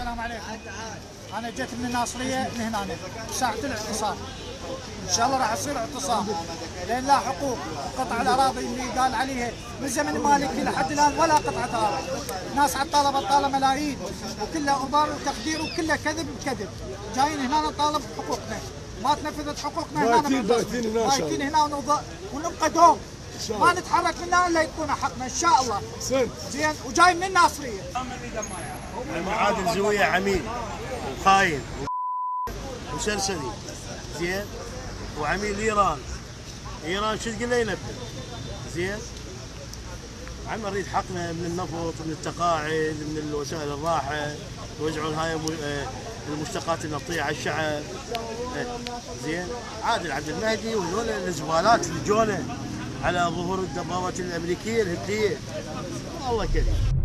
السلام عليكم. أنا جيت من الناصرية لهنا ساعة الاعتصام. إن شاء الله راح يصير اعتصام. لأن لا حقوق. قطع الأراضي اللي قال عليها. من زمن مالكي لحد الآن ولا قطعة ارض ناس على الطلبه طالة ملايين. وكلها ابار وتقدير وكلها كذب بكذب جايين هنا نطالب بحقوقنا. ما تنفذت حقوقنا هنا بايتين- هنا ونبقى دوم ما نتحرك من هنا إلا يكون حقنا إن شاء الله. زين وجاي من الناصريه عادل زوية عميل وخاين وسلسلي زين؟ وعميل إيران. إيران شو تقول له ينفذ زين؟ عم نريد حقنا من النفط من التقاعد من الوسائل الراحة يوزعون هاي آه، المشتقات النفطيه على الشعب. آه، زين؟ عادل عبد المهدي وهذول الزبالات اللي جونا. على ظهور الدبابات الأمريكية الهنديه الله كريم